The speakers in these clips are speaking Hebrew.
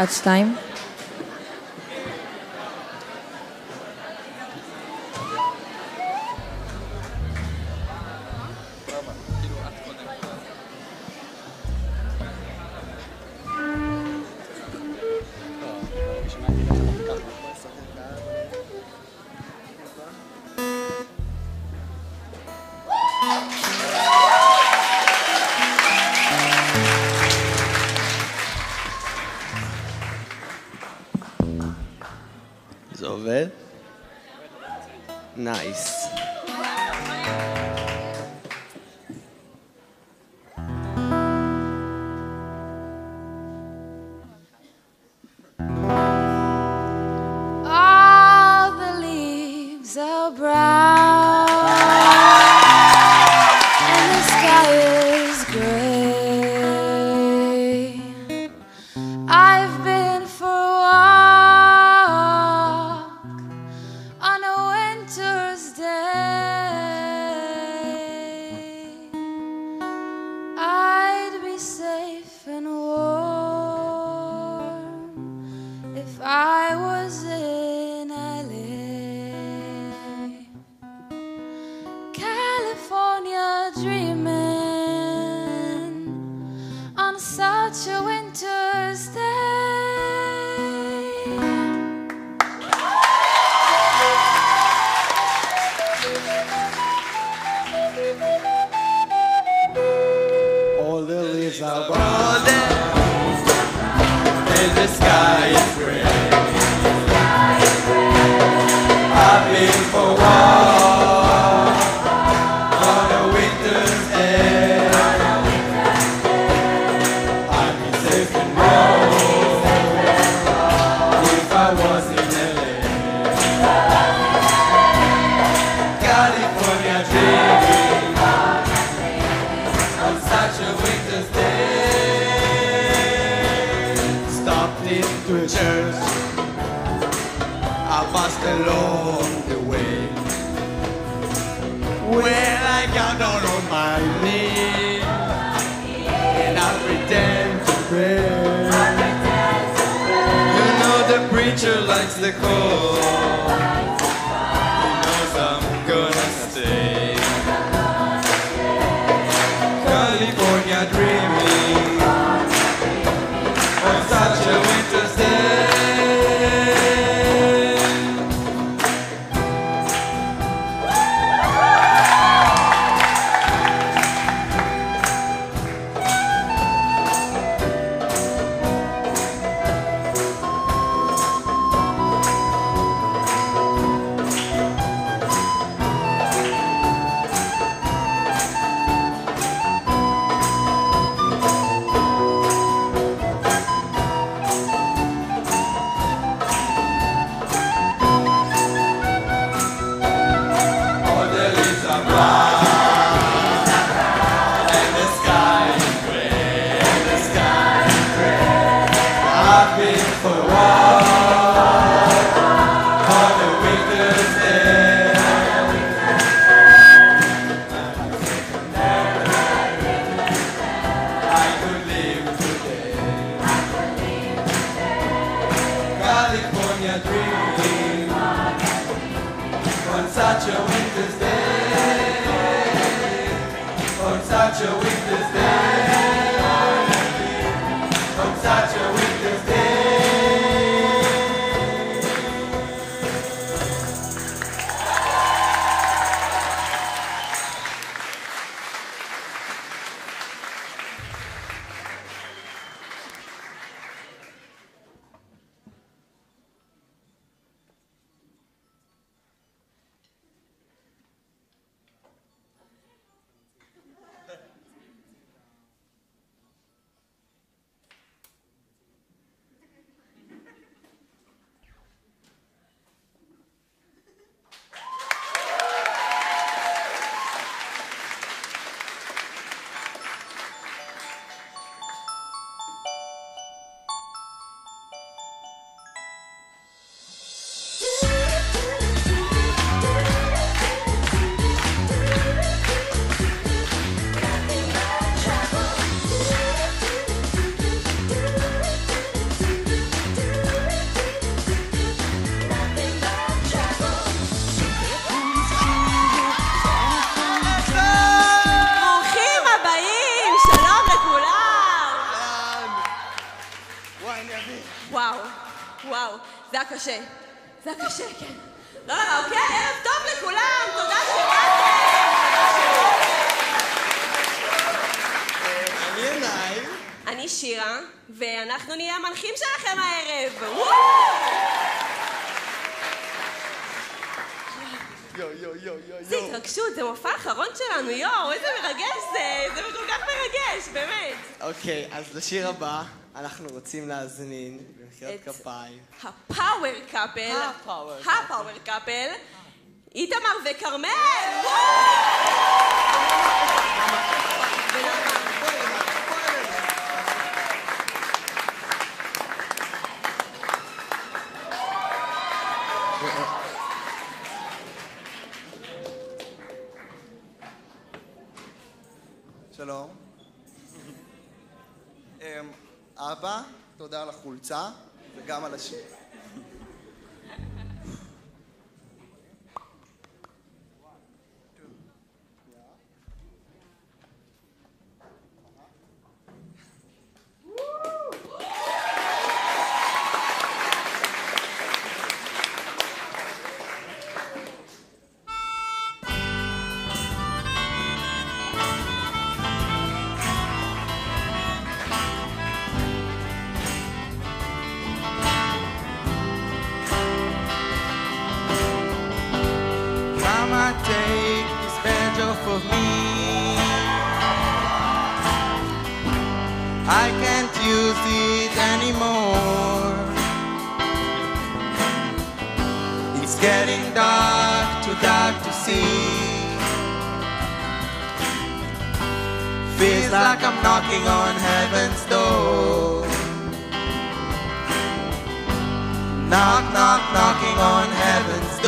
אחת, שתיים. לשיר הבא, אנחנו רוצים להזמין במחיאות כפיים. ה power couple, ה power ה power couple, איתמר וכרמל! אבא, תודה על החולצה וגם על השיר. Getting dark, too dark to see. Feels like I'm knocking on heaven's door. Knock, knock, knocking on heaven's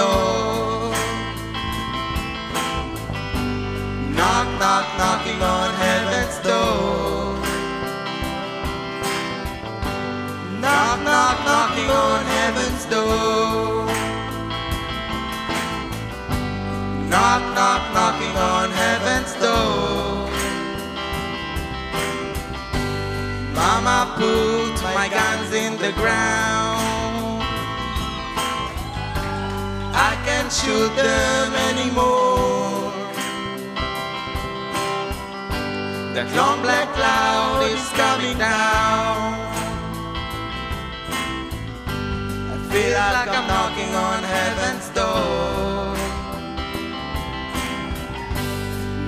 knocking on heaven's door. Mama put my guns in the ground. I can't shoot them anymore. That long black cloud is coming down. I feel like I'm knocking on heaven's door.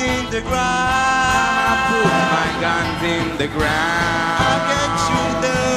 In the ground. Mama put my guns in the ground. I can't shoot them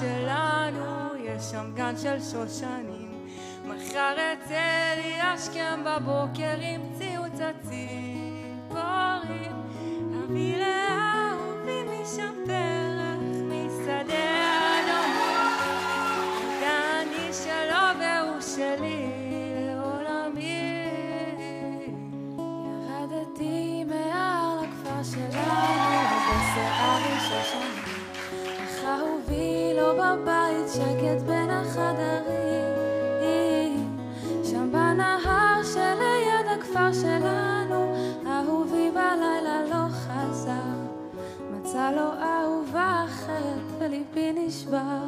שלנו יש שם גן של שושנים. מחר אצא לי השכם בבוקר המציאו את הציפורים. אביא בבית, שקט בין החדרים. שם בנהר שליד הכפר שלנו, אהובי בלילה לא חזר. מצא לו אהובה אחרת וליבי נשבר.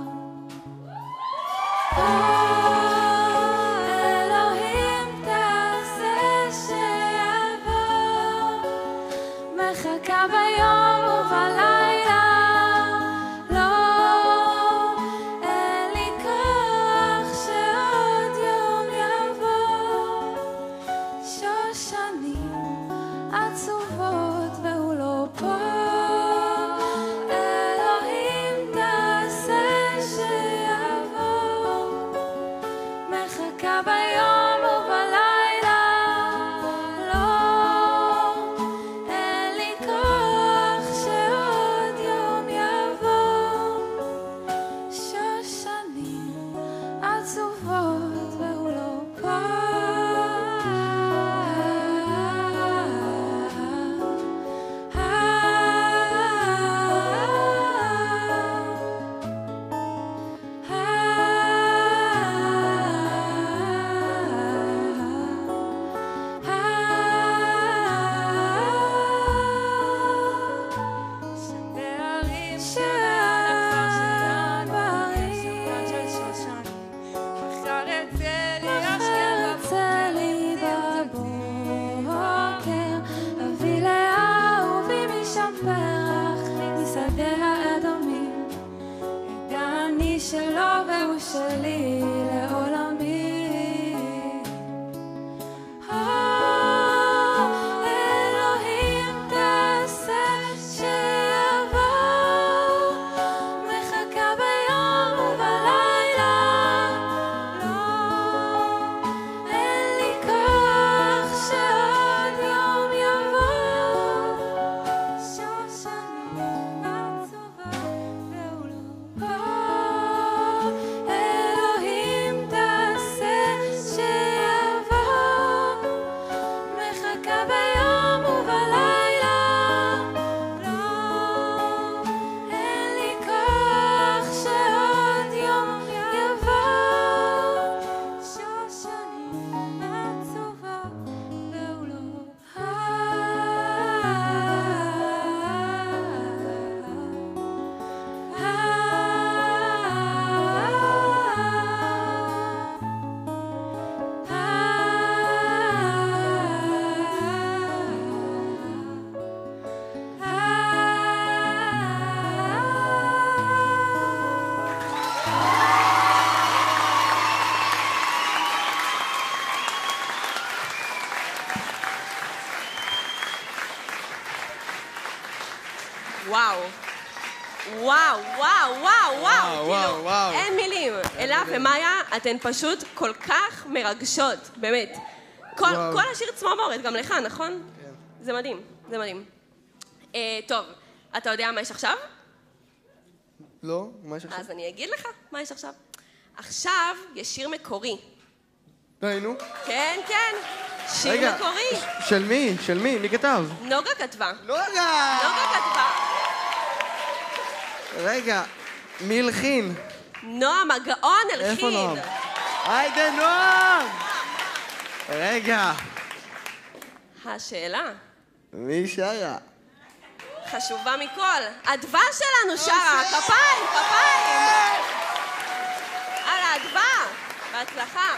ומאיה, אתן פשוט כל כך מרגשות, באמת. כל. כל השיר צמרמורת, גם לך, נכון? כן. זה מדהים, זה מדהים. אה, טוב, אתה יודע מה יש עכשיו? לא? מה יש עכשיו? אז אני אגיד לך מה יש עכשיו. עכשיו יש שיר מקורי. די, נו. כן, כן, שיר רגע, מקורי. ש- של מי? של מי? מי כתב? נוגה כתבה. לא רגע! נוגה כתבה. רגע, מי הלחין? נועם הגאון הלחין. איפה נועם? היידה נועם! רגע, השאלה, מי שרה? חשובה מכל, הדבש שלנו שרה, כפיים, כפיים! על האדווה, בהצלחה.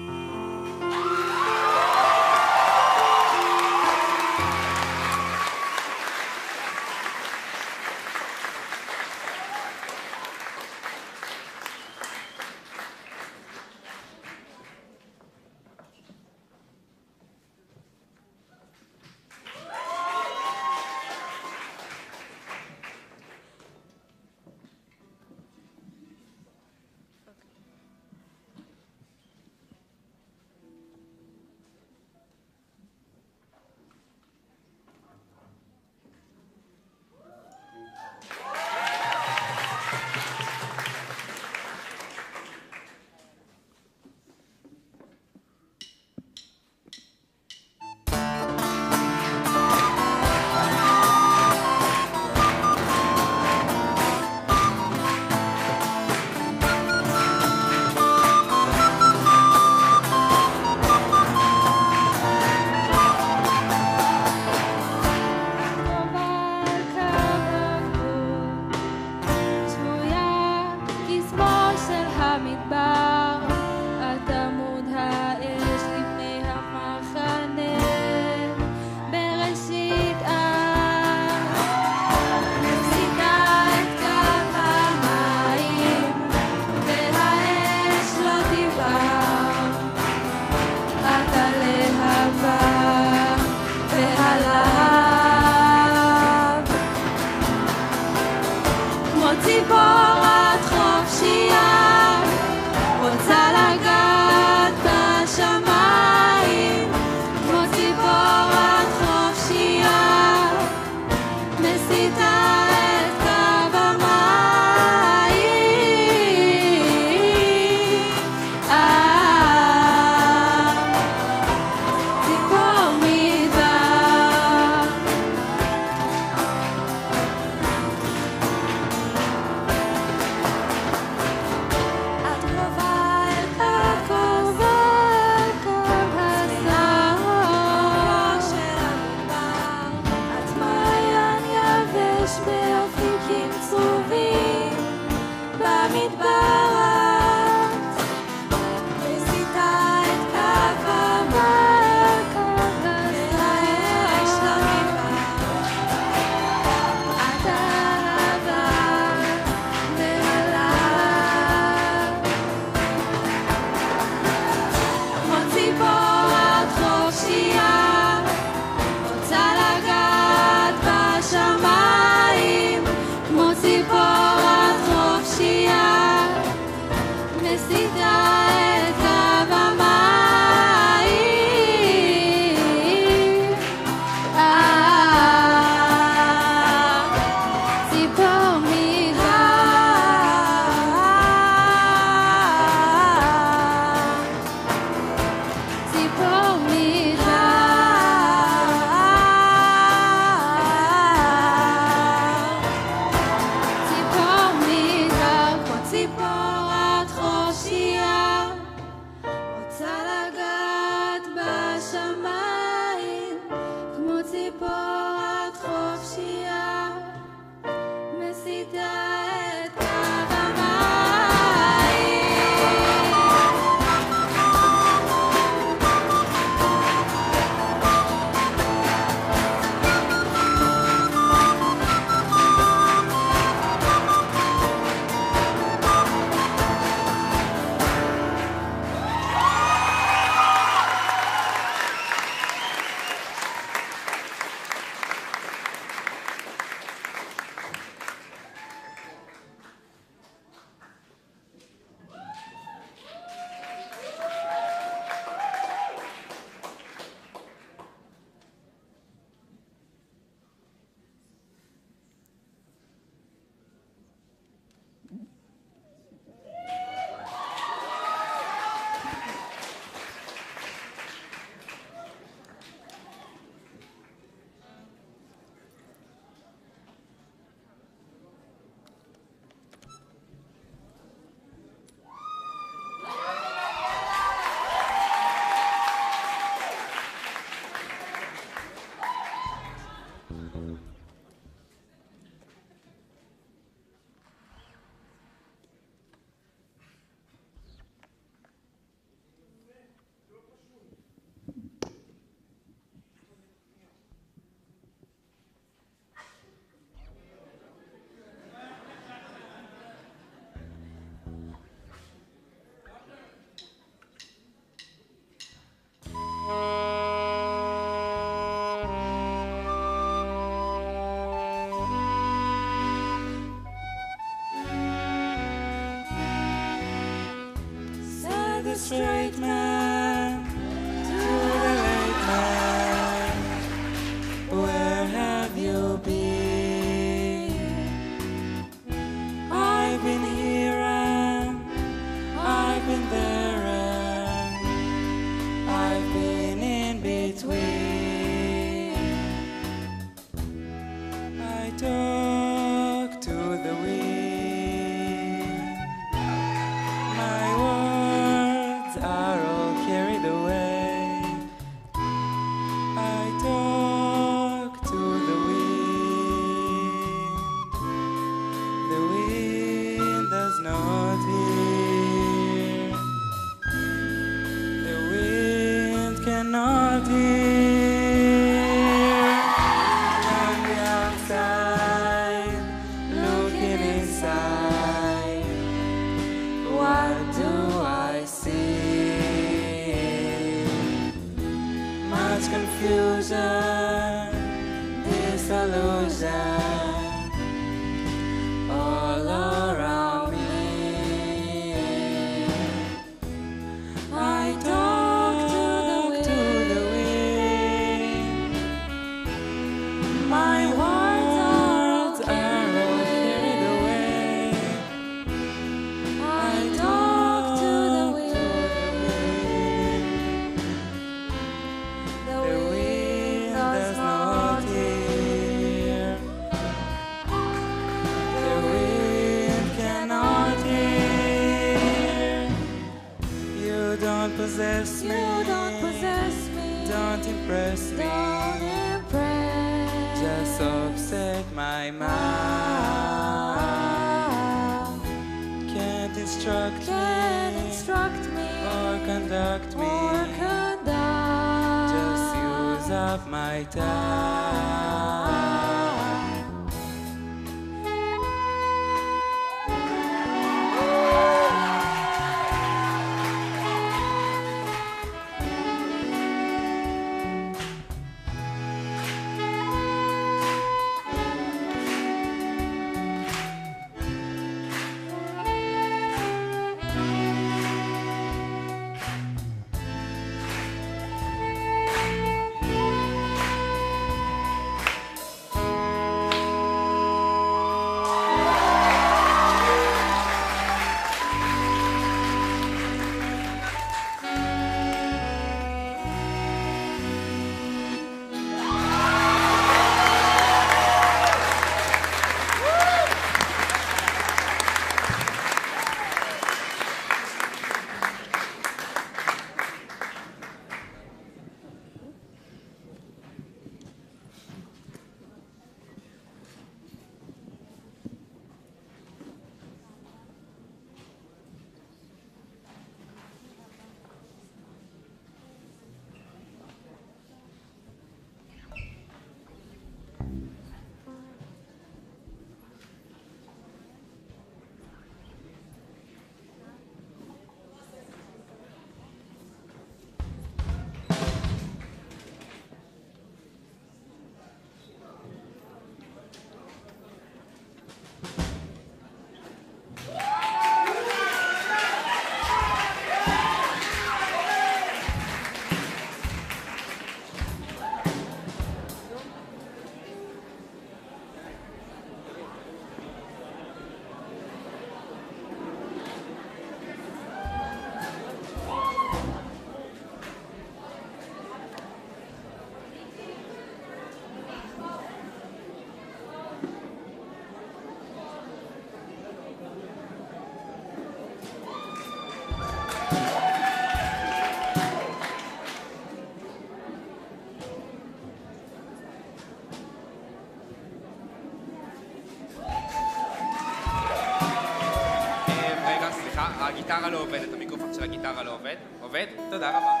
הגיטרה לא עובדת, המיקרופון של הגיטרה לא עובד. עובד? תודה רבה.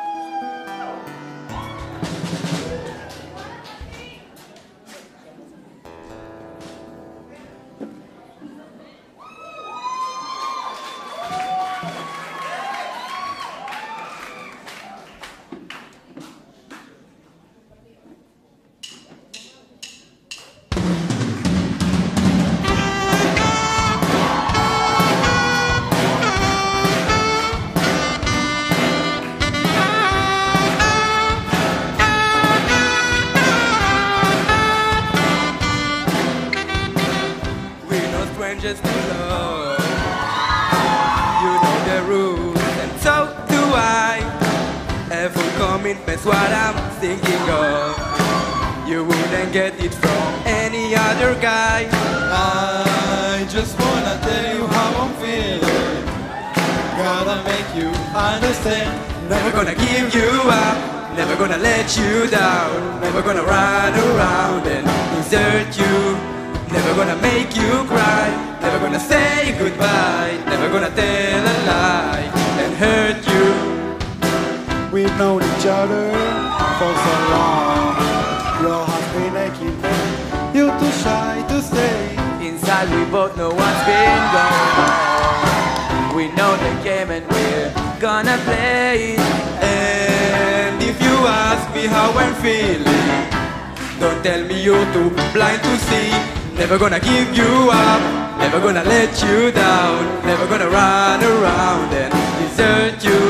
You're too blind to see. Never gonna give you up, never gonna let you down, never gonna run around and desert you.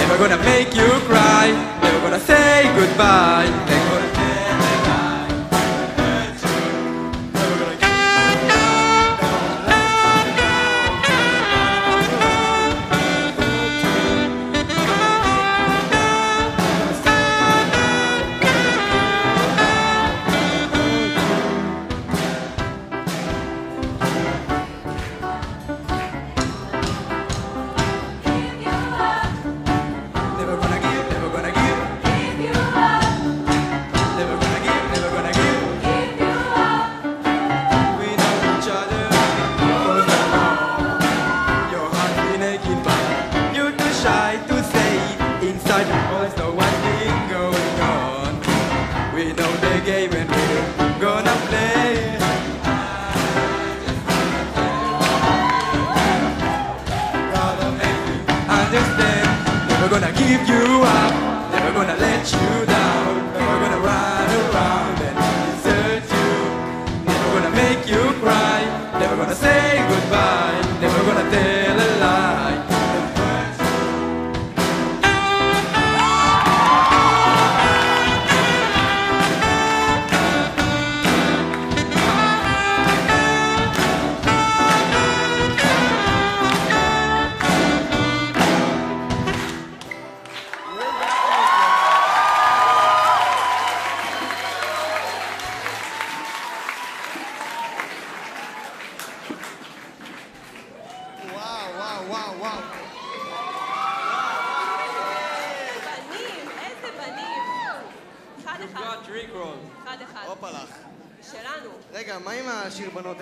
Never gonna make you cry, never gonna say goodbye,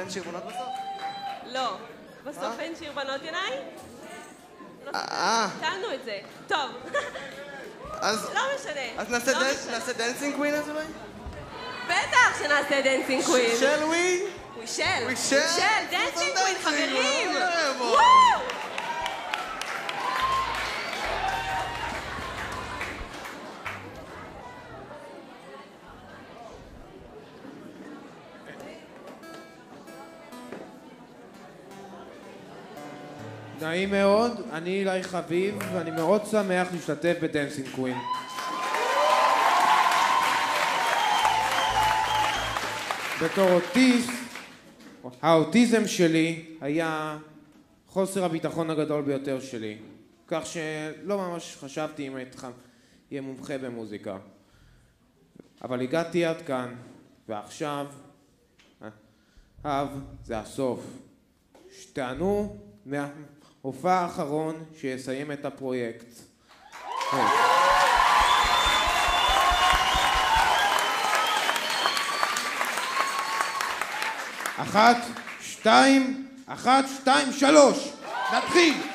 אין שיר בנות בסוף? לא. בסוף אין שיר בנות עיניי? אה, טענו את זה. טוב. אז... לא משנה. אז נעשה לא דנסינג קווין אז אולי? בטח שנעשה דנסינג קווין. של ווי? We shall. We shall? We דנסינג קווין, dancing, חברים. אה. וואו! נעים מאוד, אני אילי חביב, ואני מאוד שמח להשתתף ב Dancing Queen. בתור אוטיסט, האוטיזם שלי היה חוסר הביטחון הגדול ביותר שלי, כך שלא ממש חשבתי אם הייתי אהיה מומחה במוזיקה. אבל הגעתי עד כאן, ועכשיו, אב, זה הסוף. שתענו מהמופע האחרון שיסיים את הפרויקט. אחת, שתיים, אחת, שתיים, שלוש. נתחיל.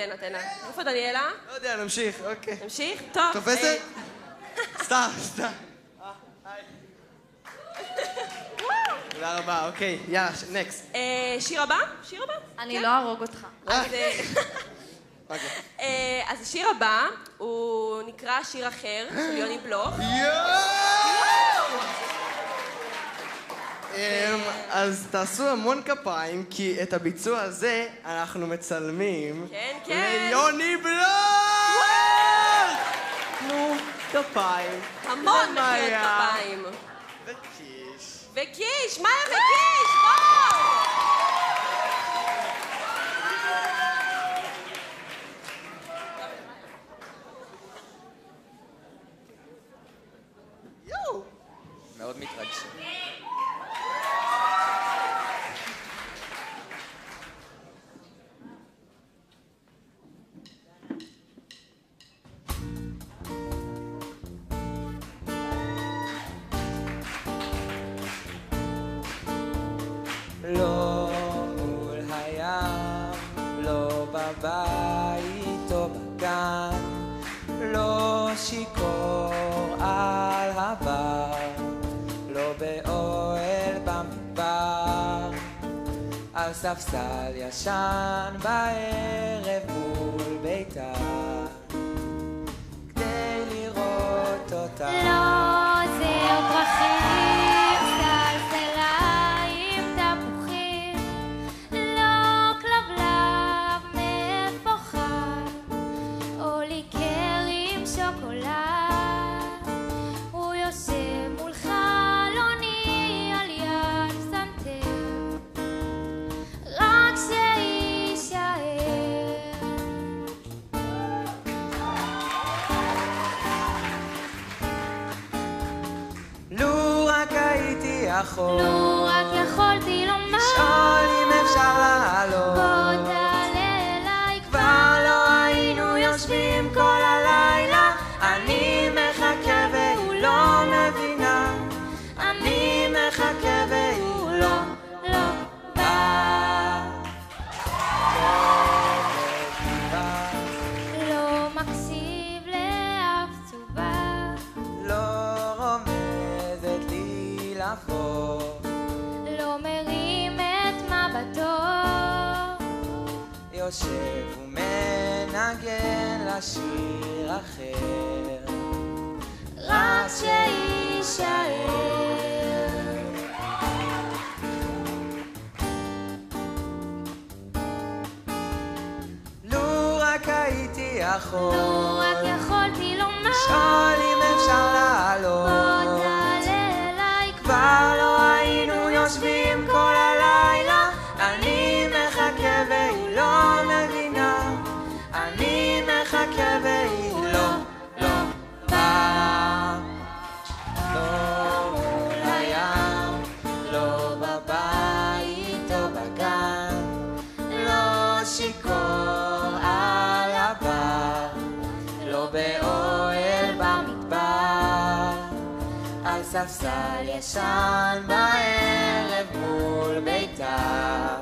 תן לה, תן לה. איפה דניאלה? לא יודע, נמשיך, אוקיי. נמשיך? טוב. תופסת? אה, סתם, סתם. תודה רבה, אוקיי, יאללה, נקסט. אה, שיר הבא? שיר הבא? אני לא אהרוג אותך. אז, אה, אוקיי. אז השיר הבא, הוא נקרא שיר אחר, של יוני בלוך. אמ, אז תעשו המון כפיים, כי את הביצוע הזה אנחנו מצלמים כן, כן. ליוני בלוק! תנו כפיים. המון מחיאות. כפיים. וקיש. וקיש, מאיה וקיש, בואו! מאוד מתרגשים. לא מול הים, לא בבית או בגן, לא שיכור על הבר, לא באוהל במדבר, על ספסל ישן בערב מול ביתה, כדי לראות אותה. לא זר פרחים, הייתי יכול, לו רק יכולתי לומר, לשאול אם אפשר לעלות. ומנגן לשיר אחר. רק שיישאר. לו רק הייתי יכול, ישן בערב מול ביתה,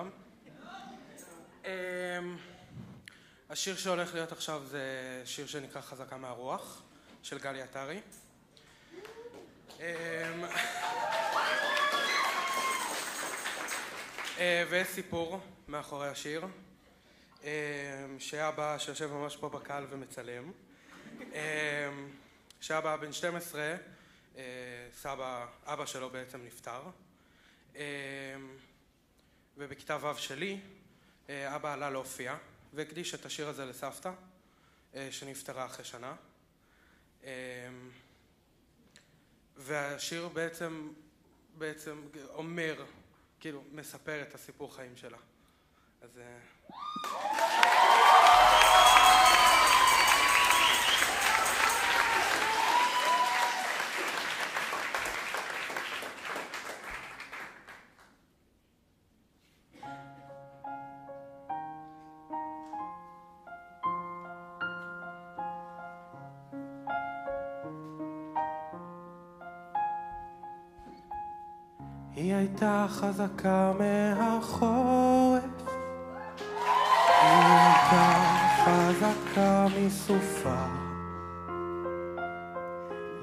לכולם. אמ, השיר שהולך להיות עכשיו זה שיר שנקרא חזקה מהרוח, של גלי עטרי. אמ, אה, ויש סיפור מאחורי השיר, אמ, שאבא שיושב ממש פה בקהל ומצלם, שאבא בן 12, אה, סבא, אבא שלו בעצם נפטר. ובכיתה ו' שלי אה, אבא עלה להופיע והקדיש את השיר הזה לסבתא אה, שנפטרה אחרי שנה. אה, והשיר בעצם בעצם אומר כאילו מספר את הסיפור חיים שלה. אז חזקה מהחורף. הייתה חזקה מסופה.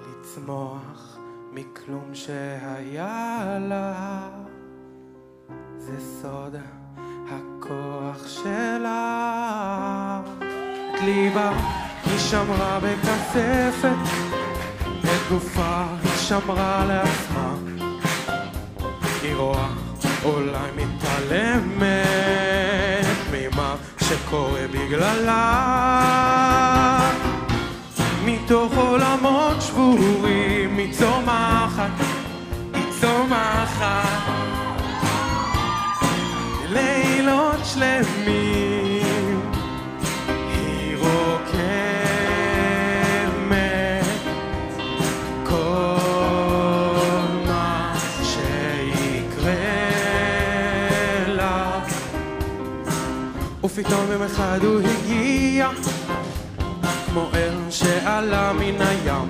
לצמוח מכלום שהיה לה. זה סוד הכוח שלה. את ליבה היא שמרה בכספת את גופה היא שמרה לעצמה היא רואה, אולי מתעלמת ממה שקורה בגללה. מתוך עולמות שבורים היא צומחת, היא צומחת. לילות שלמים ופתאום יום אחד הוא הגיע כמו אל שעלה מן הים.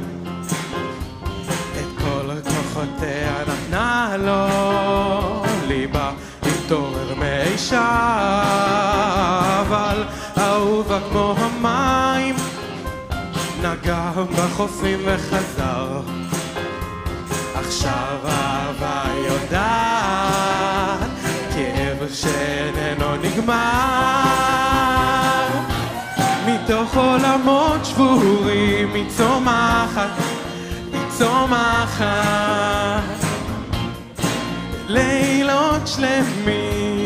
את כל כוחותיה נתנה לו ליבה התעורר מאישה אבל אהובה כמו המים נגע בחופים וחזר שאיננו נגמר מתוך עולמות שבורים היא צומחת, היא צומחת. לילות שלמים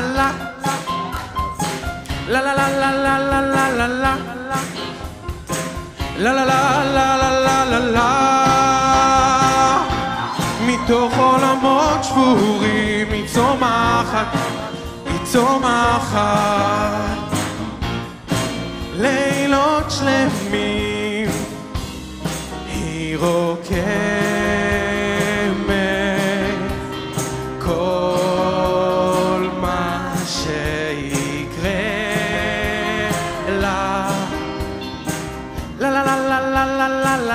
la la la la La la la la la la la la la La la la la la מתוך עולמות שבורים היא צומחת, היא צומחת לילות שלמים היא רוקמת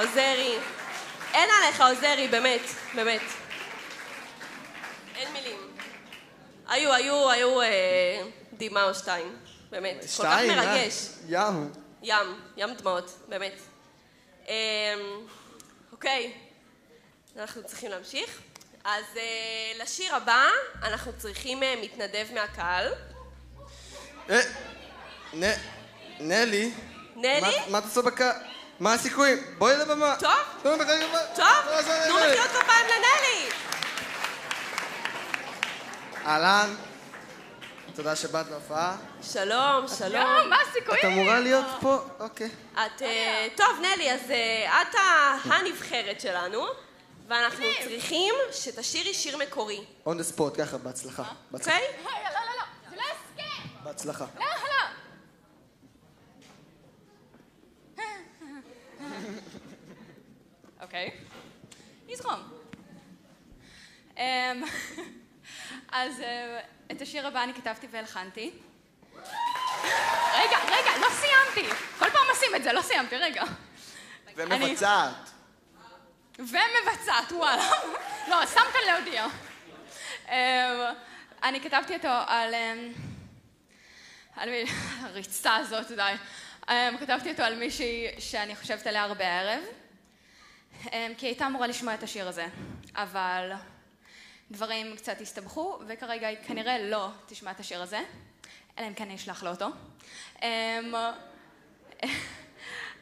עוזרי. אין עליך, עוזרי, באמת, באמת. אין מילים. היו, היו, היו אה, דמעה או שתיים, באמת. כל כך שתיים, אה? מרגש. ים. ים, ים דמעות, באמת. אמ, אוקיי, אנחנו צריכים להמשיך. אז אה, לשיר הבא אנחנו צריכים אה, מתנדב מהקהל. אה, נ- נלי. נלי? מה- מה את עושה בקהל? מה הסיכויים? בואי לבמה. טוב. טוב, תנו מחיאות כפיים לנלי! אהלן. תודה שבאת להופעה. שלום, שלום. מה הסיכויים? את אמורה להיות פה? אוקיי. את... אה, טוב, נלי, אז אה, את הנבחרת שלנו, ואנחנו צריכים שתשירי שיר מקורי, on the spot, ככה, בהצלחה. בהצלחה. אוקיי? לא, לא, לא, לא, זה לא הסכם. בהצלחה. לא, לא. אוקיי. נזרום. אמ, אז אה, את השיר הבא אני כתבתי והלחנתי. רגע, רגע, לא סיימתי. כל פעם עושים את זה, לא סיימתי, רגע. ומבצעת. ומבצעת, וואלה. לא, שם כאן להודיע. אני כתבתי אותו על... אמ, על מי... הריצה הזאת, די. אמ, כתבתי אותו על מישהי שאני חושבת עליה הרבה הערב. אמ, כי היא הייתה אמורה לשמוע את השיר הזה. אבל דברים קצת הסתבכו, וכרגע היא כנראה לא תשמע את השיר הזה. אלא אם כן אני אשלח לו אותו. אמ,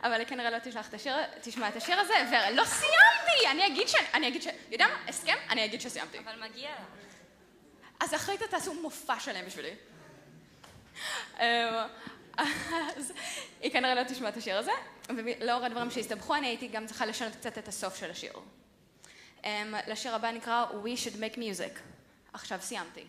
אבל היא כנראה לא תשלח את השיר, תשמע את השיר הזה, ולא סיימתי! אני אגיד ש... אני אגיד ש... יודע מה? הסכם? אני אגיד שסיימתי. אבל מגיע לה. אז אחרי זה תעשו מופע שלם בשבילי. אז היא כנראה לא תשמע את השיר הזה, ולאור הדברים שהסתבכו, אני הייתי גם צריכה לשנות קצת את הסוף של השיר. אמ, לשיר הבא נקרא We should make music. עכשיו סיימתי.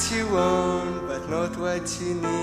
What you want but not what you need.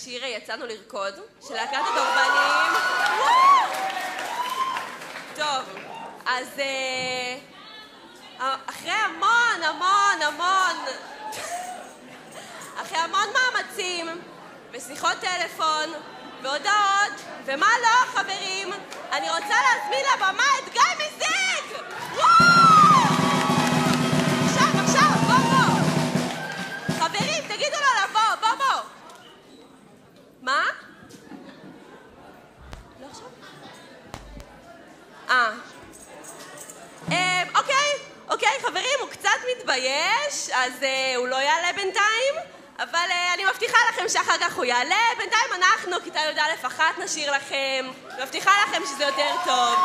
השיר אה, "יצאנו לרקוד" של להקת הדורבנים. טוב, אז אה, אחרי המון המון המון אחרי המון מאמצים ושיחות טלפון והודעות ומה לא, חברים, אני רוצה להזמין לבמה את גיא מזיג! אה. אה, אוקיי, אוקיי, חברים, הוא קצת מתבייש, אז אה, הוא לא יעלה בינתיים, אבל אה, אני מבטיחה לכם שאחר כך הוא יעלה. בינתיים אנחנו, כיתה י"א אחת, נשאיר לכם. מבטיחה לכם שזה יותר טוב.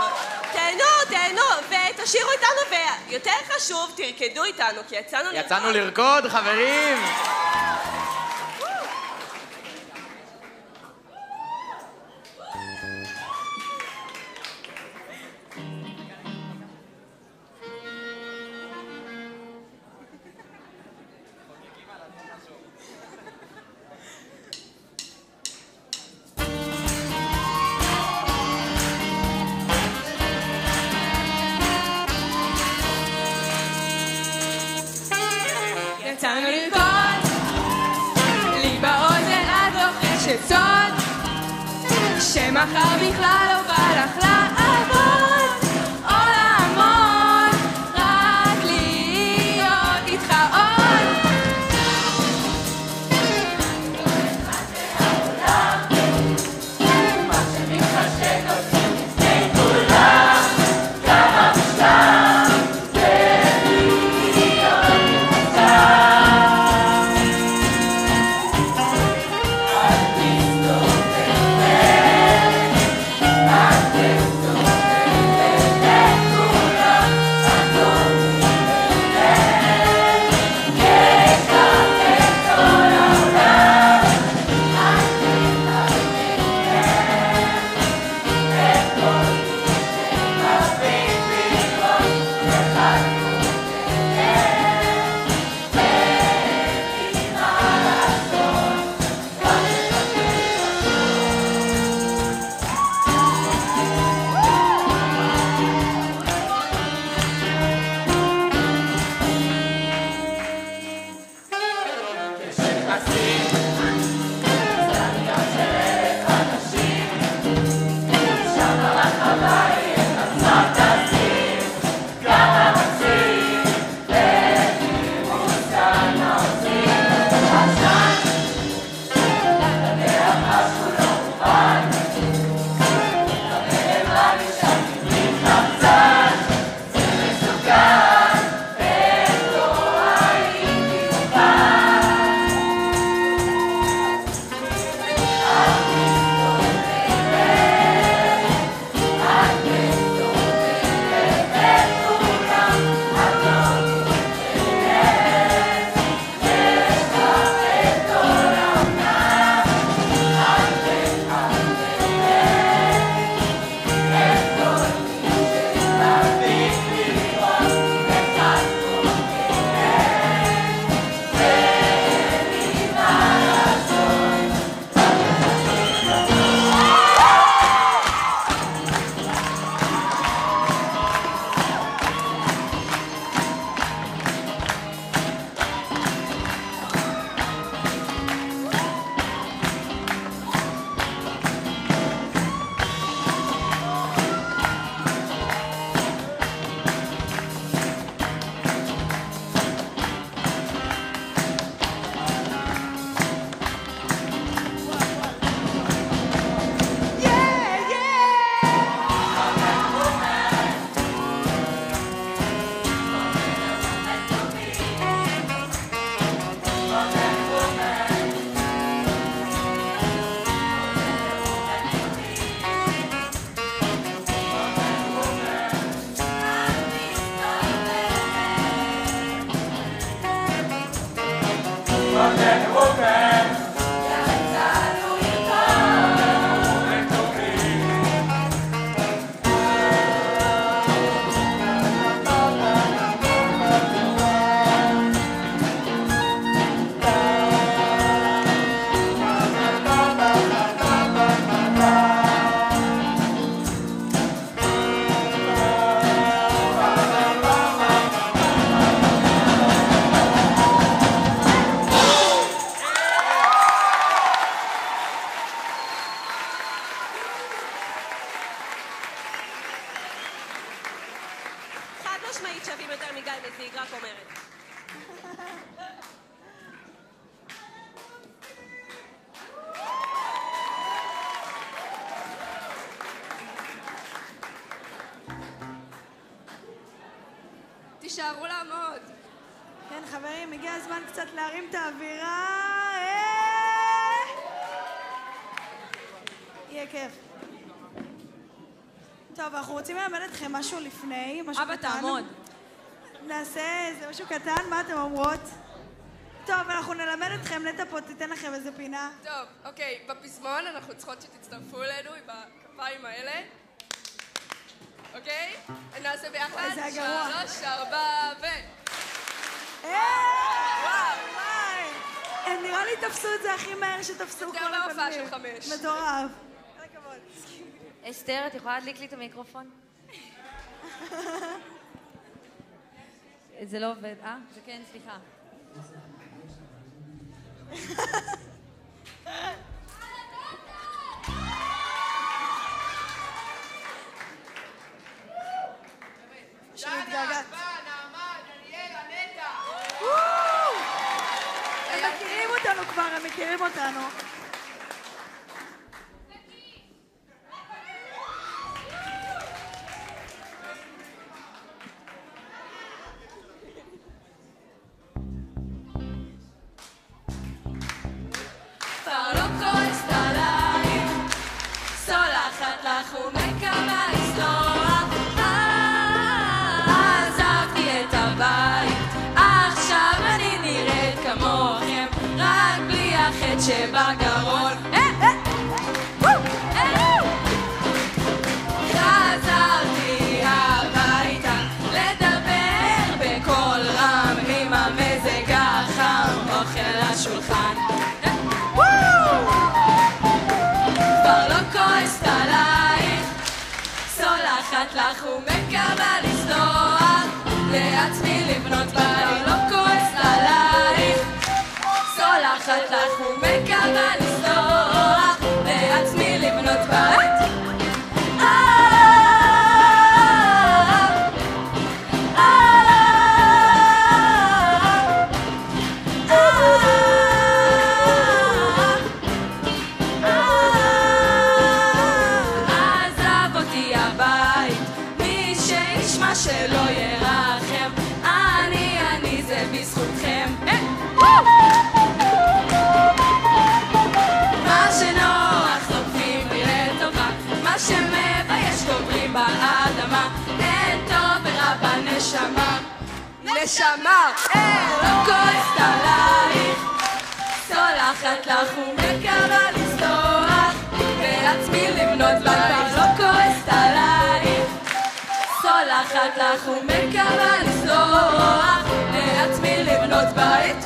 תהנו, תהנו, ותשאירו איתנו, ויותר חשוב, תרקדו איתנו, כי יצאנו לרקוד. יצאנו לרקוד, חברים! רוצים ללמד אתכם משהו לפני, משהו אבא, קטן. תעמוד. נעשה איזה משהו קטן, מה אתם אומרות? טוב, אנחנו נלמד אתכם, נטע פה תיתן לכם איזה פינה. טוב, אוקיי, בפזמון אנחנו צריכות שתצטרפו אלינו עם הכפיים האלה. אוקיי? נעשה ביחד. שלוש, ארבע, ו... וואי. הם נראה לי תפסו את זה הכי מהר שתפסו כל יותר מההופעה הקודמים. של חמש. מטורף. אסתר, את יכולה להדליק לי את המיקרופון? זה לא עובד. אה? זה כן, סליחה. שמתגעגעת. הם מכירים אותנו כבר, הם מכירים אותנו. אה, לא כועסת עלייך, סולחת לך ומקווה לסלוח, בעצמי לבנות בית. לא כועסת עלייך, סולחת לך ומקווה לסלוח, לעצמי לבנות בית.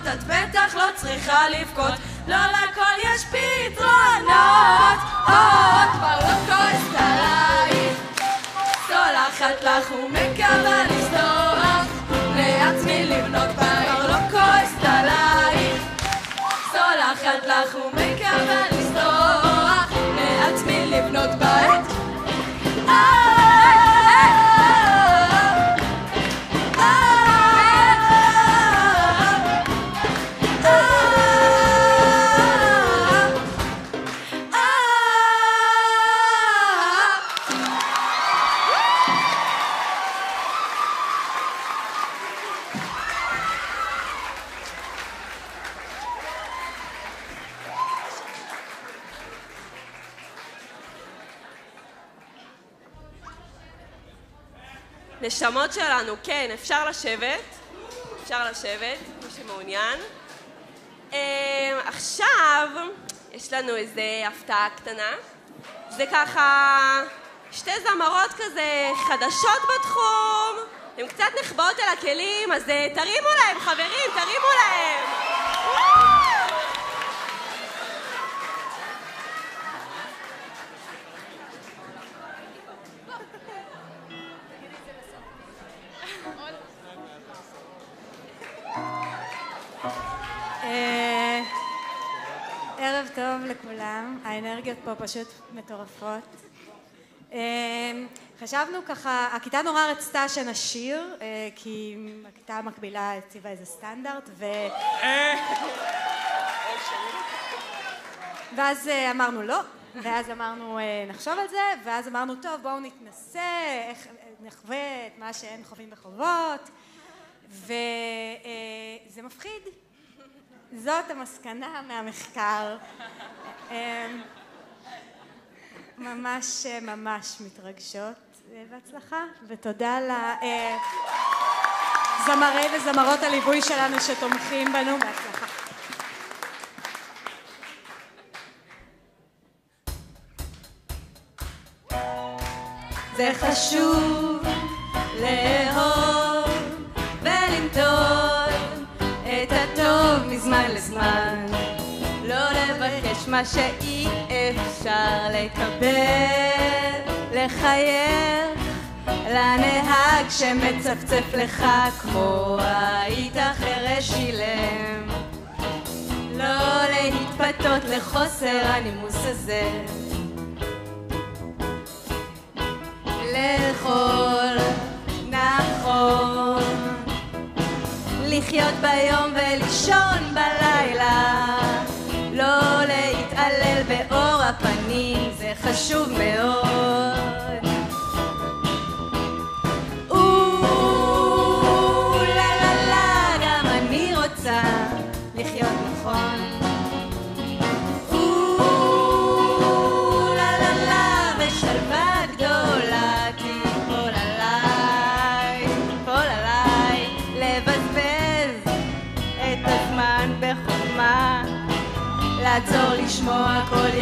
אוניות, את בטח לא צריכה לבכות, לא לכל יש פתרונות. עוד כבר לא כועסת עלייך, סולחת לך ומקווה לסלוח, לעצמי לבנות בית. כבר לא כועסת עלייך, סולחת לך ומקווה לסלוח, לעצמי לבנות בית. נשמות שלנו, כן, אפשר לשבת. אפשר לשבת, מי שמעוניין. אה, עכשיו, יש לנו איזה הפתעה קטנה. זה ככה שתי זמרות כזה חדשות בתחום, הן קצת נחבאות על הכלים, אז אה, תרימו להם, חברים, תרימו להם! ערב טוב לכולם, האנרגיות פה פשוט מטורפות. אה, חשבנו ככה, הכיתה נורא רצתה שנשיר, אה, כי הכיתה המקבילה הציבה איזה סטנדרט, ו... ואז אה, אמרנו לא, ואז אמרנו אה, נחשוב על זה, ואז אמרנו טוב בואו נתנסה, איך נחווה את מה שאין חווים בחובות, וזה מפחיד. זאת המסקנה מהמחקר. אה, ממש ממש מתרגשות, אה, בהצלחה, ותודה לזמרי וזמרות הליווי שלנו שתומכים בנו, בהצלחה. זה חשוב לאהוב ולמדוד את הטוב מזמן לזמן. לא לבקש מה שאי אפשר לקבל לחייך לנהג שמצפצף לך כמו היית חירש אילם לא להתפתות לחוסר הנימוס הזה. לאכול לחיות ביום ולישון בלילה. לא להתעלל באור הפנים זה חשוב מאוד. או, לה לה לה, גם אני רוצה לחיות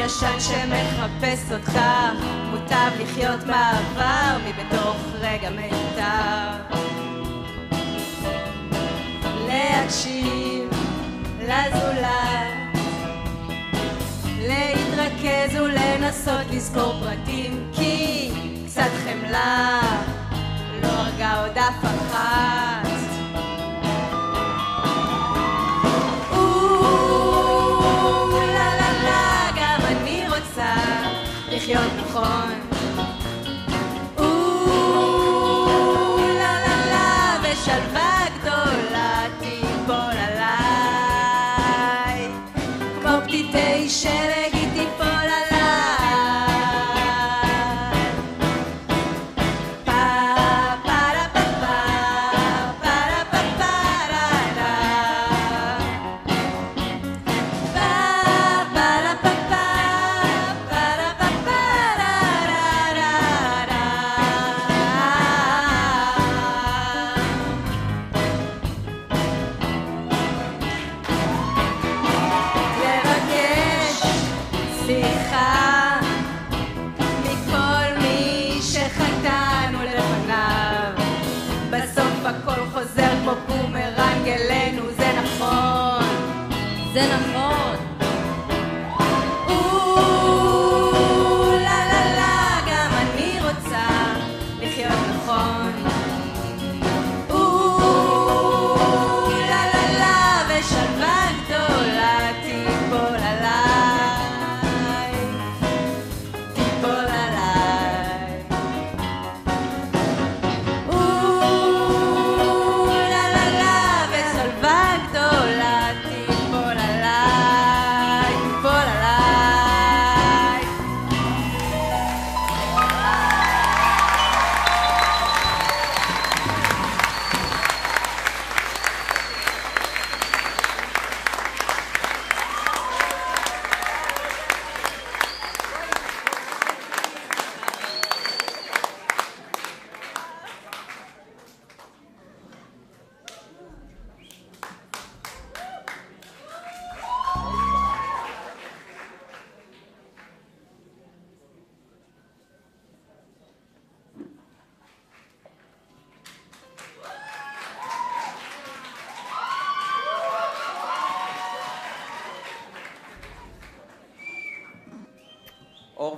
ישן שמחפש אותך מוטב לחיות בעבר מבתוך רגע מיותר. להקשיב לזולת להתרכז ולנסות לזכור פרטים כי קצת חמלה לא הרגה עוד אף אחת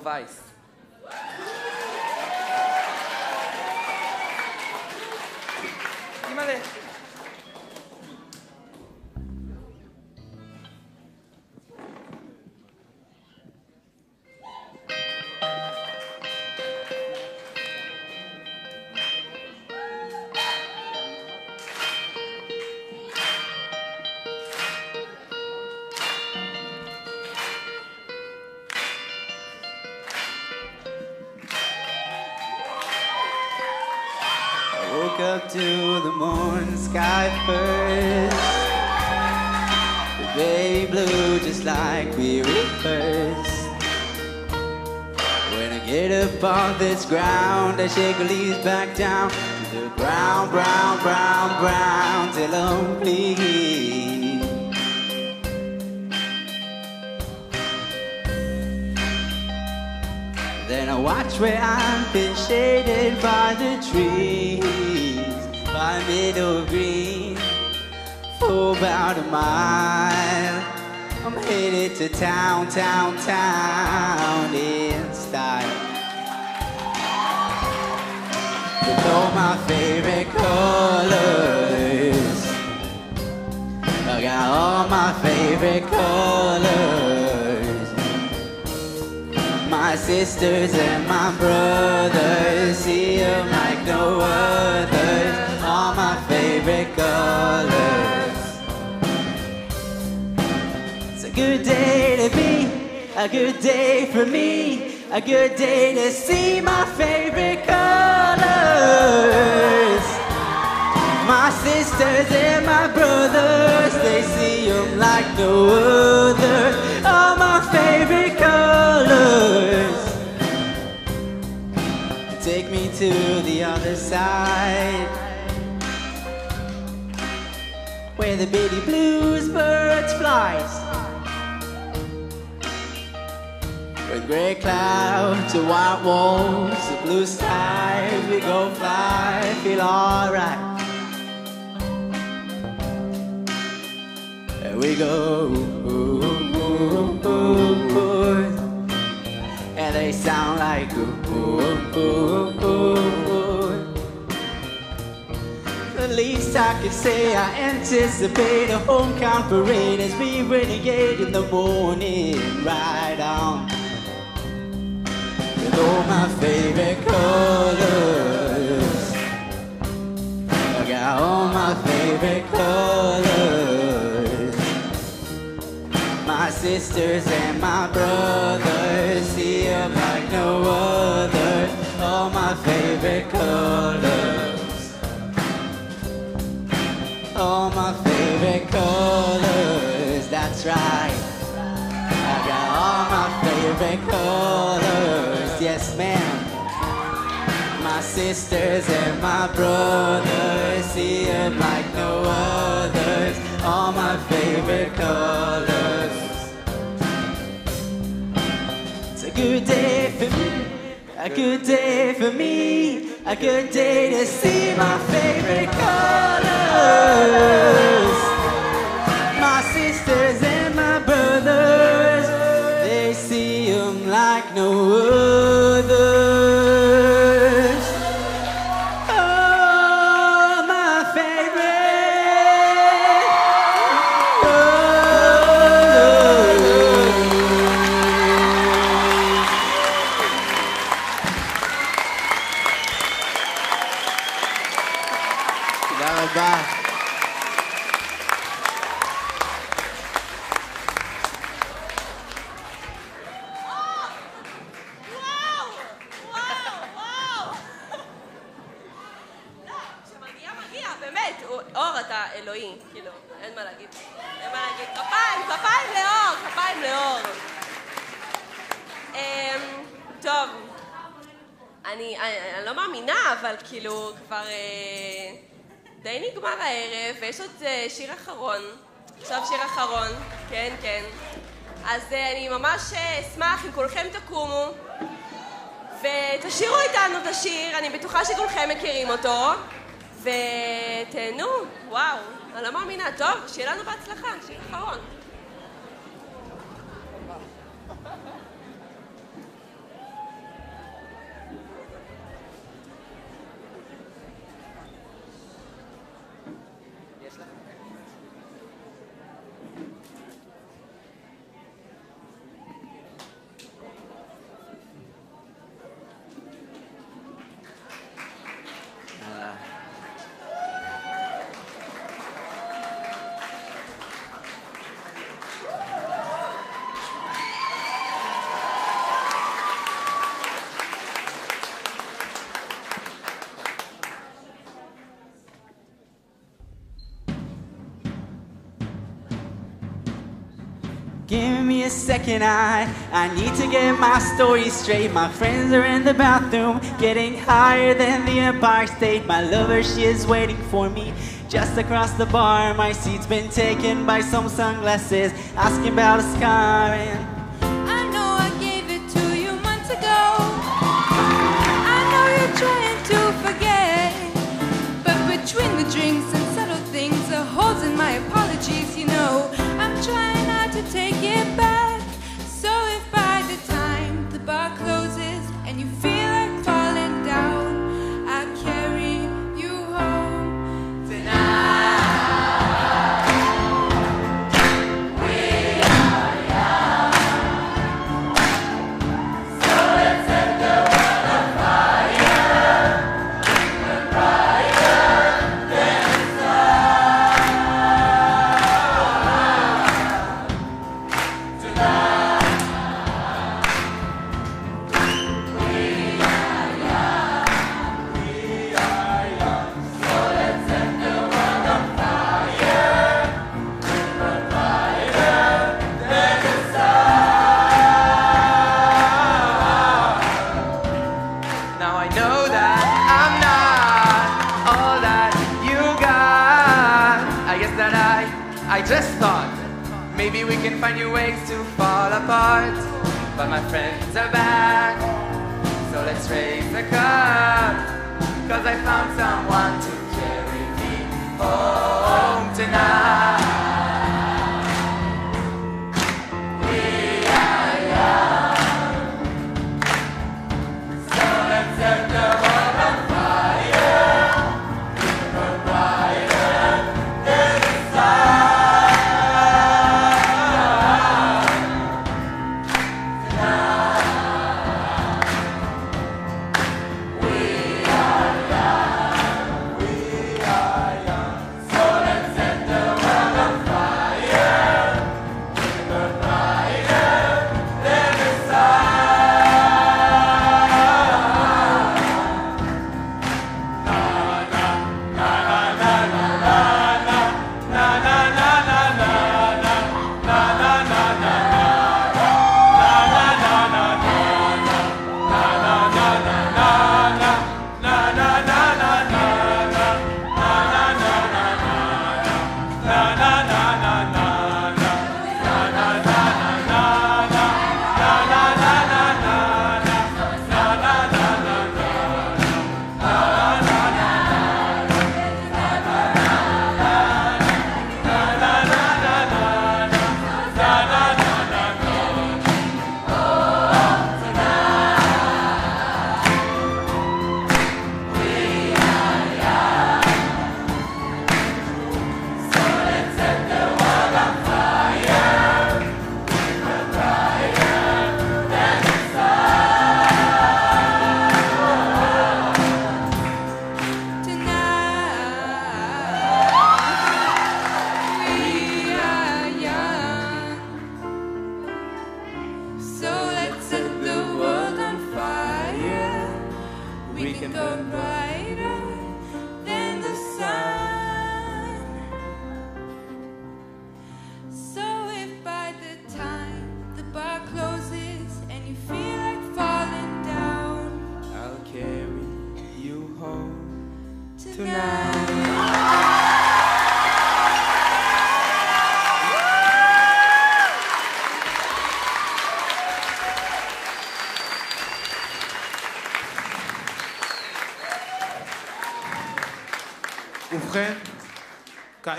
Weiss. Then I watch where I've been shaded by the trees, by middle green, for about a mile. I'm headed to town, town, town in style. With all my favorite colors. I got all my favorite My sisters and my brothers see them like no others. All my favorite colors. It's a good day to be, a good day for me, a good day to see my favorite colors. My sisters and my brothers, they see them like no other. Favorite colors. Take me to the other side. Where the baby blues birds flies. With gray clouds and white walls, the blue skies, we go fly, feel alright. There we go. Ooh, ooh, ooh, ooh. And they sound like ooh, ooh, ooh, ooh, ooh. The least I can say, I anticipate a homecoming parade as we renegade in the morning. Right on. With all my favorite colors. I got all my favorite colors. Sisters and my brothers see them like no other. All my favorite colors. All my favorite colors. That's right. I got all my favorite colors. Yes, ma'am. My sisters and my brothers see them like no others. All my favorite colors. Good day for me. A good day for me. A good day to see my favorite colors. My sisters and my brothers, they see them like no others. כבר אה, די נגמר הערב, ויש עוד אה, שיר אחרון. עכשיו שיר אחרון, כן, כן. אז אה, אני ממש אשמח אם כולכם תקומו. ותשאירו איתנו את השיר, אני בטוחה שכולכם מכירים אותו. ותהנו, וואו, אני לא מאמינה. טוב, שיהיה לנו בהצלחה, שיר אחרון. A second, I I need to get my story straight. My friends are in the bathroom, getting higher than the Empire State. My lover, she is waiting for me just across the bar. My seat's been taken by some sunglasses, asking about a scar. And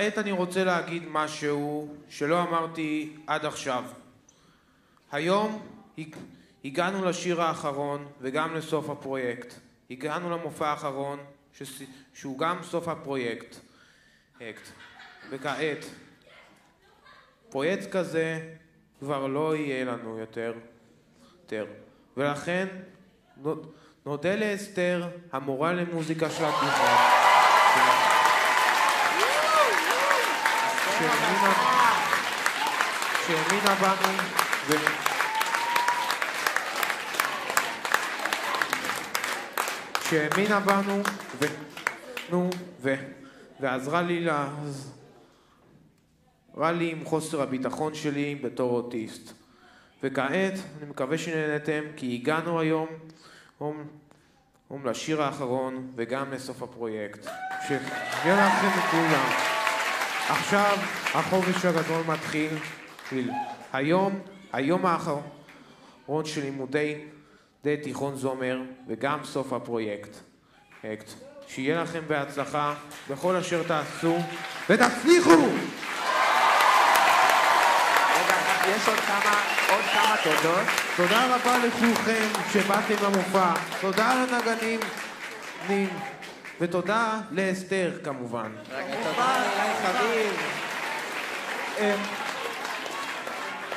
כעת אני רוצה להגיד משהו שלא אמרתי עד עכשיו. היום הג- הגענו לשיר האחרון וגם לסוף הפרויקט. הגענו למופע האחרון שס- שהוא גם סוף הפרויקט. אקט. וכעת, פרויקט כזה כבר לא יהיה לנו יותר. יותר. ולכן נו- נודה לאסתר, המורה למוזיקה של התיכון. שהאמינה בנו ו... שהאמינה בנו ו... נו, ו... ועזרה לי לה... רע לי עם חוסר הביטחון שלי בתור אוטיסט. וכעת, אני מקווה שנהנתם, כי הגענו היום הום, הום לשיר האחרון וגם לסוף הפרויקט. שיהיה לכם לכולם. עכשיו החופש הגדול מתחיל. היום, היום האחרון של לימודי די תיכון זומר וגם סוף הפרויקט. שיהיה לכם בהצלחה בכל אשר תעשו ותצליחו! יש עוד כמה, עוד כמה תודות. תודה רבה לכולכם שבאתם למופע. תודה לנגנים, נים, ותודה לאסתר כמובן. כמובן, חביב. אה,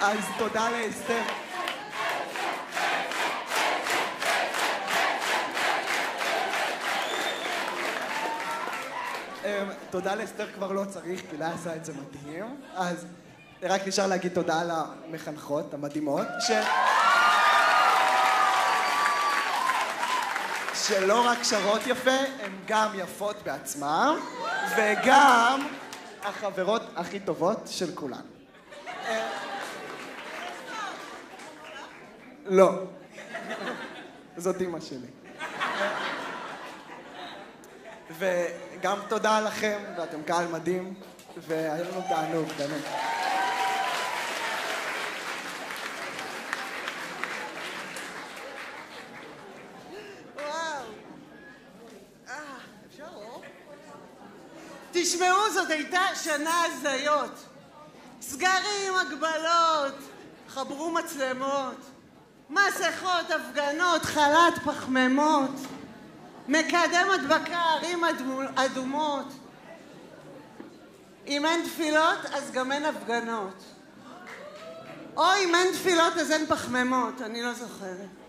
אז תודה לאסתר. אה, תודה לאסתר כבר לא צריך, כי לה עשה את זה מדהים. אז רק נשאר להגיד תודה למחנכות המדהימות, ש... שלא רק שרות יפה, הן גם יפות בעצמן, וגם החברות הכי טובות של כולן. אה, לא. זאת אימא שלי. וגם תודה לכם, ואתם קהל מדהים, והיה לנו תענוג, באמת. תשמעו, זאת הייתה שנה הזיות. סגרים, הגבלות, חברו מצלמות, מסכות, הפגנות, חל"ת, פחמימות, מקדם הדבקה, ערים אדומות. אם אין תפילות, אז גם אין הפגנות. או אם אין תפילות, אז אין פחמימות, אני לא זוכרת.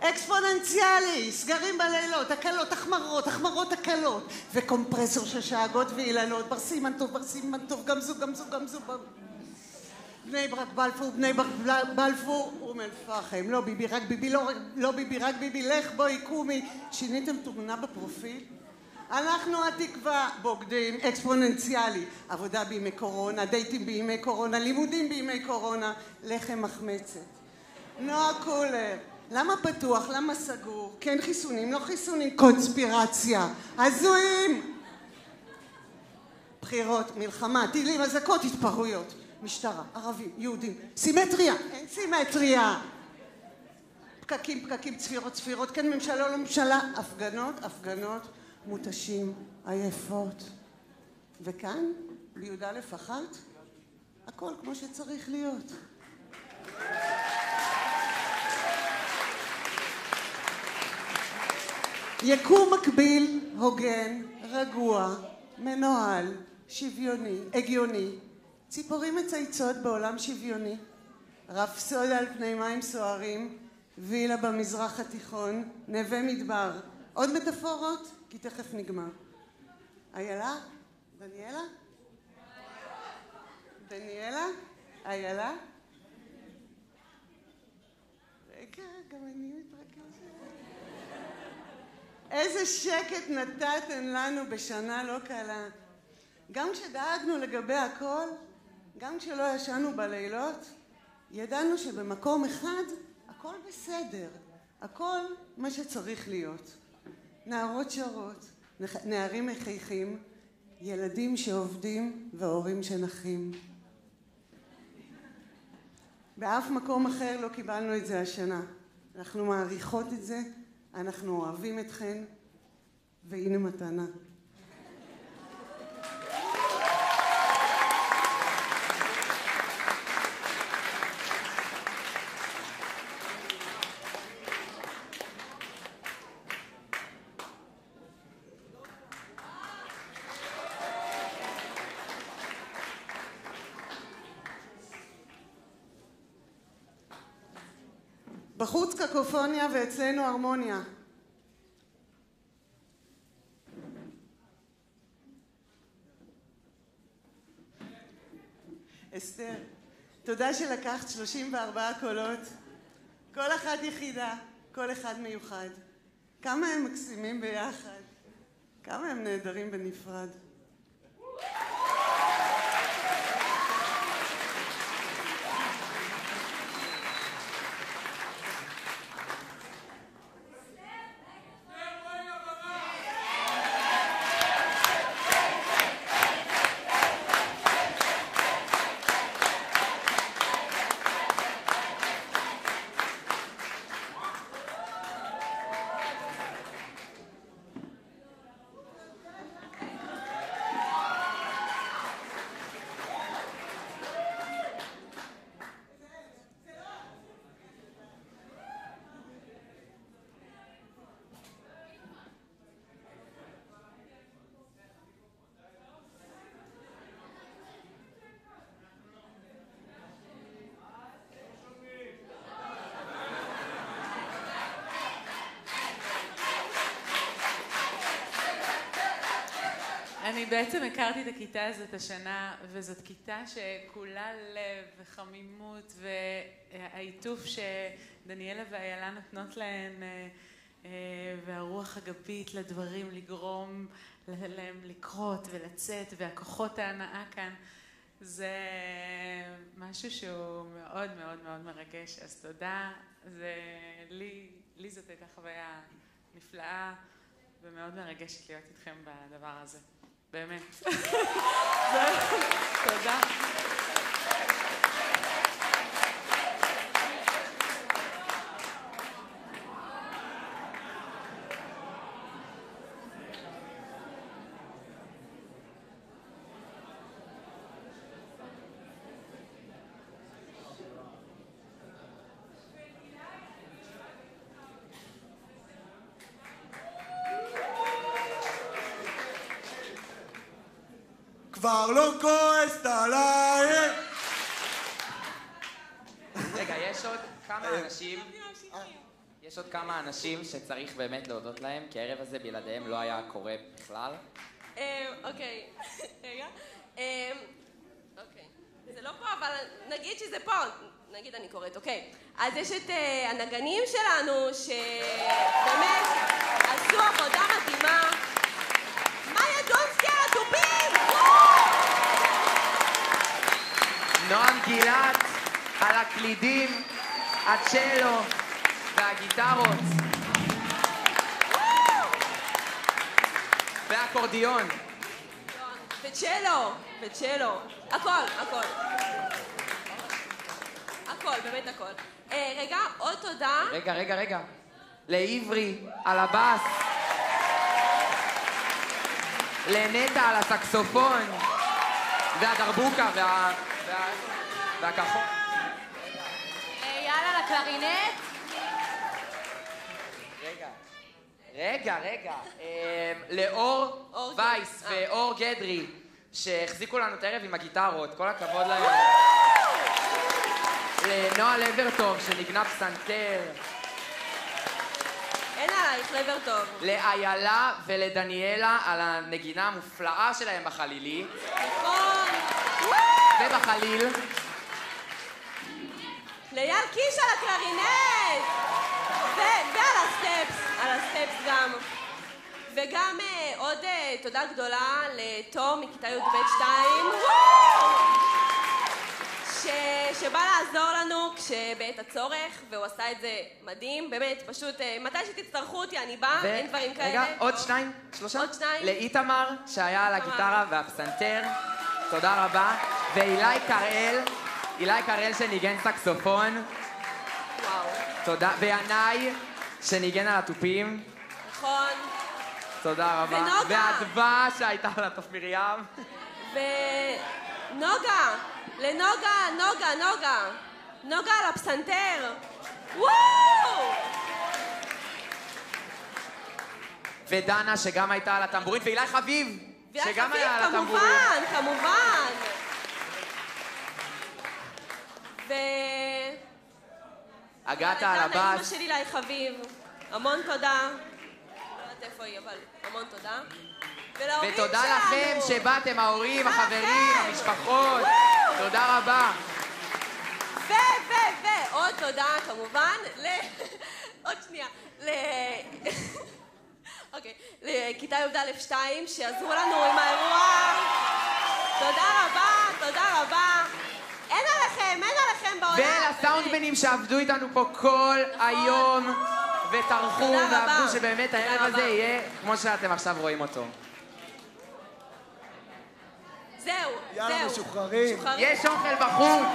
אקספוננציאלי, סגרים בלילות, הקלות, החמרות, החמרות הקלות, וקומפרסור של שאגות ואילנות, בר סימן טוב, בר סימן טוב, גם זו, גם זו, גם זו. בני ברק בלפור, בני ברק בלפור, אום אל-פחם, לא ביבי, רק ביבי, לא, לא ביבי, רק ביבי, לך בואי קומי. שיניתם תמונה בפרופיל? אנחנו התקווה, בוגדים, אקספוננציאלי, עבודה בימי קורונה, דייטים בימי קורונה, לימודים בימי קורונה, לחם מחמצת. נועה קולר, למה פתוח? למה סגור? כן חיסונים, לא חיסונים, קונספירציה, הזויים! בחירות, מלחמה, טילים, אזעקות, התפרעויות, משטרה, ערבים, יהודים, סימטריה, אין סימטריה! פקקים, פקקים, צפירות, צפירות, כן ממשלה, לא ממשלה, הפגנות, הפגנות, מותשים, עייפות. וכאן, בי"א אחת, הכל כמו שצריך להיות. יקום מקביל, הוגן, רגוע, מנוהל, שוויוני, הגיוני, ציפורים מצייצות בעולם שוויוני, רפסודה על פני מים סוערים, וילה במזרח התיכון, נווה מדבר. עוד מטאפורות? כי תכף נגמר. איילה? דניאלה? דניאלה? איילה? רגע, גם אני מתרכזת. איזה שקט נתתם לנו בשנה לא קלה. גם כשדאגנו לגבי הכל, גם כשלא ישנו בלילות, ידענו שבמקום אחד הכל בסדר, הכל מה שצריך להיות. נערות שרות, נערים מחייכים, ילדים שעובדים והורים שנחים. באף מקום אחר לא קיבלנו את זה השנה. אנחנו מעריכות את זה, אנחנו אוהבים אתכן, והנה מתנה. בחוץ קקופוניה ואצלנו הרמוניה. אסתר, תודה שלקחת 34 קולות, כל אחת יחידה, כל אחד מיוחד. כמה הם מקסימים ביחד, כמה הם נהדרים בנפרד. אני בעצם הכרתי את הכיתה הזאת השנה, וזאת כיתה שכולה לב וחמימות והעיטוף שדניאלה ואיילה נותנות להן אה, אה, והרוח הגבית לדברים לגרום להם לקרות ולצאת והכוחות ההנאה כאן זה משהו שהוא מאוד מאוד מאוד מרגש, אז תודה. זה לי, לי זאת הייתה חוויה נפלאה ומאוד מרגשת להיות איתכם בדבר הזה. באמת. זהו, תודה. כבר לא כועסת עליי. רגע, יש עוד כמה אנשים... יש עוד כמה אנשים שצריך באמת להודות להם, כי הערב הזה בלעדיהם לא היה קורה בכלל. אה, אוקיי, רגע. אה, אוקיי. זה לא פה, אבל נגיד שזה פה. נגיד אני קוראת, אוקיי. אז יש את אה, הנגנים שלנו, שבאמת עשו עבודה מדהימה. מאיה דונסקי על התופים! נועם גילת על הקלידים, הצ'לו והגיטרות. והאקורדיון. וצ'לו, וצ'לו. הכל, הכל. הכל, באמת הכל. אה, רגע, עוד תודה. רגע, רגע, רגע. לעברי על הבאס. לנטע על הסקסופון. והדרבוקה וה... וה... והכחול. יאללה, לקלרינט. רגע. רגע, רגע. אמ, לאור וייס ואור גדרי, שהחזיקו לנו את הערב עם הגיטרות, כל הכבוד להם. לנועה לברטוב, שניגנה פסנתר. אין עלייך, לבר טוב. לאיילה ולדניאלה על הנגינה המופלאה שלהם בחלילית. נכון. ובחליל. לאייל קיש על הקלרינט! ועל הסטפס, על הסטפס גם. וגם אה, עוד אה, תודה גדולה לתום מכיתה י"ב 2, ש- שבא לעזור לנו כשבעת הצורך, והוא עשה את זה מדהים, באמת, פשוט, אה, מתי שתצטרכו אותי אני באה, אין דברים כאלה. רגע, עוד שניים, שלושה. עוד שניים. לאיתמר, שהיה על הגיטרה והפסנתר. תודה רבה. ואילי קראל, אילי קראל שניגן סקסופון. וואו. תודה. וינאי, שניגן על התופים. נכון. תודה רבה. ונוגה. ואדווה שהייתה על התוף מרים. ונוגה, לנוגה, נוגה, נוגה. נוגה על הפסנתר. וואו! ודנה, שגם הייתה על הטמבורין. ואילי חביב, שגם היה על הטמבורין. כמובן, כמובן. ו... הגעת על דנה, אימא הבאס. שלי לי חביב. המון תודה. לא יודעת איפה היא, אבל המון תודה. ולהורים ותודה שלנו. לכם שבאתם, ההורים, החברים, המשפחות. תודה רבה. ו, ו, ו, עוד תודה כמובן ל... עוד שנייה. ל... אוקיי. לכיתה י"א 2 שעזרו לנו עם האירוע. תודה רבה, תודה רבה. אין עליכם, אין עליכם בעולם. ולסאונדמנים שעבדו איתנו פה כל היום וטרחו. ועבדו שבאמת הערב הזה. יהיה כמו שאתם עכשיו רואים אותו. זהו, יאללה, זהו. משוחררים. משוחררים. יש אוכל בחוץ.